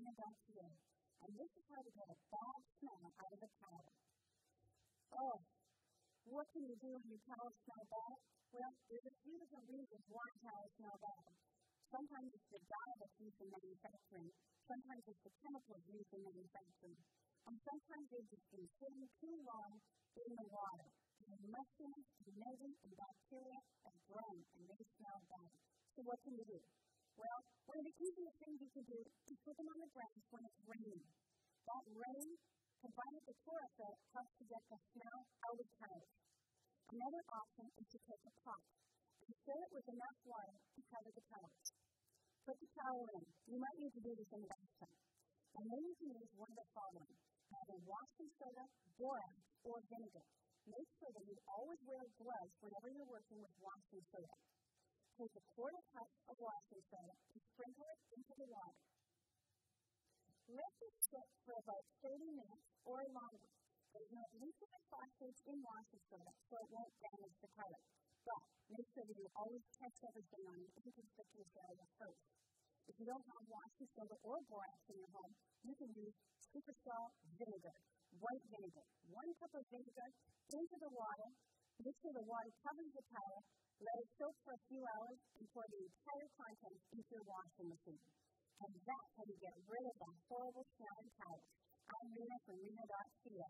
Reena.ca. And this is how to get a bad smell out of a towel. Oh, what can you do when your towels smell bad? Well, there's a few different reasons why towels smell bad. Sometimes it's the dye that's used in manufacturing. Sometimes it's the chemicals used in the manufacturing. And sometimes they've just been sitting too long in the water. And mushrooms and mildew and bacteria have grown and they smell bad. So what can you do? Well, one of the easiest things you can do is put them on the ground when it's raining. That rain, combined with the chlorophyll, helps to get the smell out of towels. Another option is to take a pot and fill it with enough water to cover the towels. Put the towel in. You might need to do this in the bathtub. And then you can use one of the following either washing soda, borax, or vinegar. Make sure that you always wear gloves whenever you're working with washing soda. Take a quarter cup of washing soda and sprinkle it into the water. Let for about 30 minutes or longer. There's no nucleic phosphates in washing soda, so it won't damage the color. But make sure that you always test everything on an inconspicuous area first. If you don't have washing soda or borax in your home, you can use super salt vinegar, white vinegar. One cup of vinegar into the water. Make sure the water covers the towel. Let it soak for a few hours and pour the entire contents into your washing machine. And that's how you get rid of that horrible smelling towels. I'm Reena from Reena.ca.